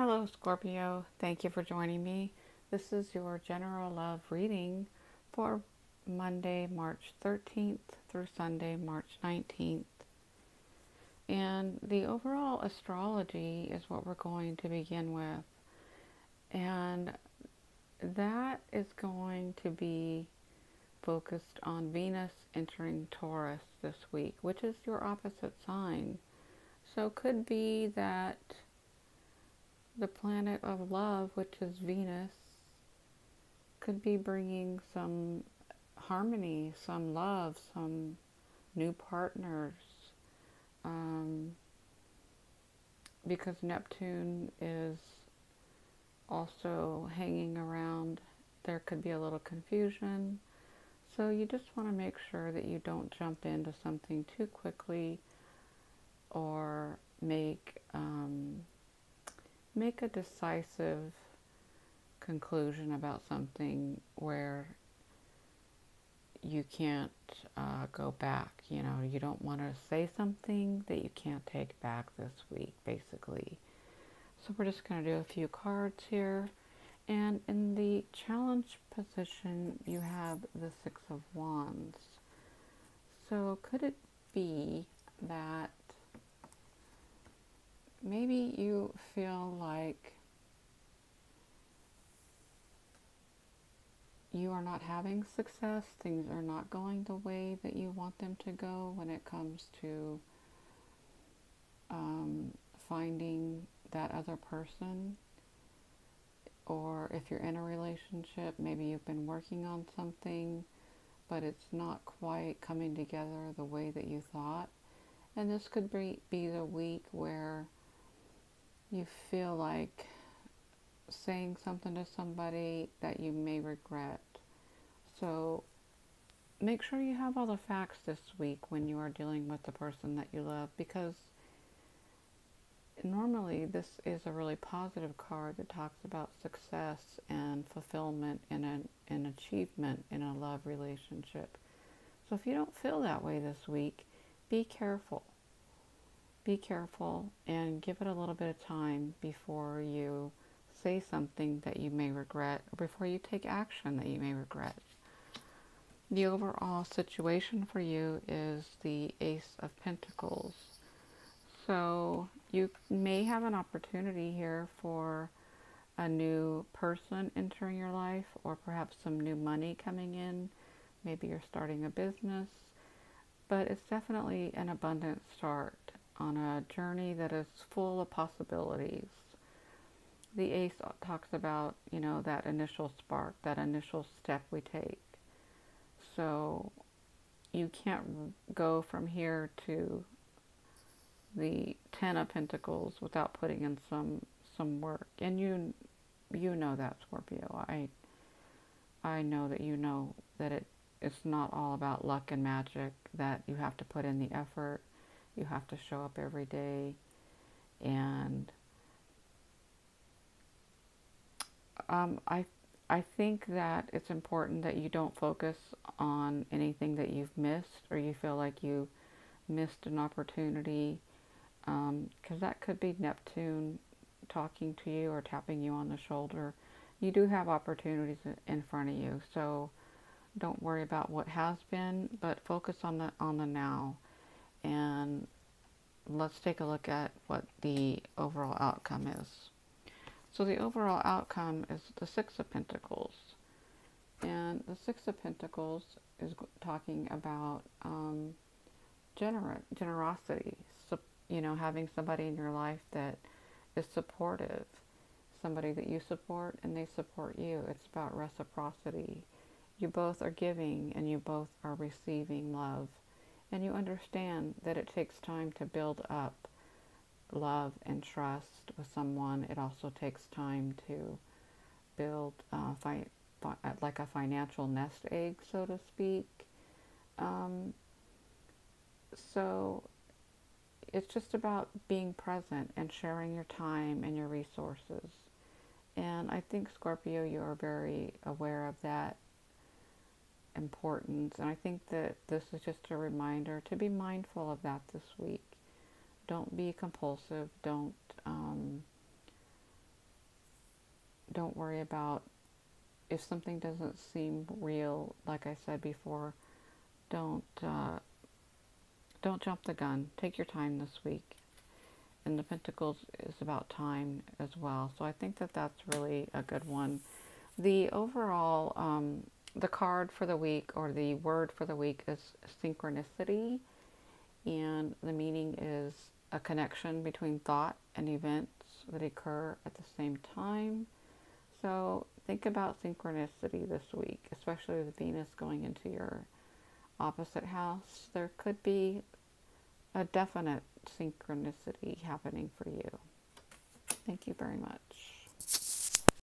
Hello, Scorpio. Thank you for joining me. This is your general love reading for Monday, March 13th through Sunday, March 19th. And the overall astrology is what we're going to begin with. And that is going to be focused on Venus entering Taurus this week, which is your opposite sign. So could be that the planet of love, which is Venus, could be bringing some harmony, some love, some new partners. Um, because Neptune is also hanging around, there could be a little confusion. So you just want to make sure that you don't jump into something too quickly or make um, make a decisive conclusion about something where you can't uh, go back. You know, you don't want to say something that you can't take back this week, basically. So we're just going to do a few cards here. And in the challenge position, you have the Six of Wands. So could it be that maybe you feel like you are not having success, things are not going the way that you want them to go when it comes to um, finding that other person. Or if you're in a relationship, maybe you've been working on something, but it's not quite coming together the way that you thought. And this could be, be the week where you feel like saying something to somebody that you may regret. So make sure you have all the facts this week when you are dealing with the person that you love because normally this is a really positive card that talks about success and fulfillment and an, an achievement in a love relationship. So if you don't feel that way this week, be careful be careful and give it a little bit of time before you say something that you may regret or before you take action that you may regret. The overall situation for you is the Ace of Pentacles. So you may have an opportunity here for a new person entering your life or perhaps some new money coming in. Maybe you're starting a business, but it's definitely an abundant start on a journey that is full of possibilities. The ace talks about, you know, that initial spark, that initial step we take. So you can't go from here to the Ten of Pentacles without putting in some some work. And you you know that Scorpio. I I know that you know that it it's not all about luck and magic that you have to put in the effort you have to show up every day and um, I I think that it's important that you don't focus on anything that you've missed or you feel like you missed an opportunity because um, that could be Neptune talking to you or tapping you on the shoulder. You do have opportunities in front of you, so don't worry about what has been, but focus on the on the now and let's take a look at what the overall outcome is. So the overall outcome is the Six of Pentacles. And the Six of Pentacles is talking about um, gener- generosity, so, you know, having somebody in your life that is supportive, somebody that you support and they support you. It's about reciprocity. You both are giving and you both are receiving love and you understand that it takes time to build up love and trust with someone. It also takes time to build uh, fi- fi- like a financial nest egg, so to speak. Um, so it's just about being present and sharing your time and your resources. And I think Scorpio, you are very aware of that importance. And I think that this is just a reminder to be mindful of that this week. Don't be compulsive. Don't um, don't worry about if something doesn't seem real. Like I said before, don't uh, don't jump the gun. Take your time this week. And the Pentacles is about time as well. So I think that that's really a good one. The overall, um, the card for the week or the word for the week is synchronicity. And the meaning is a connection between thought and events that occur at the same time. So think about synchronicity this week, especially with Venus going into your opposite house. There could be a definite synchronicity happening for you. Thank you very much.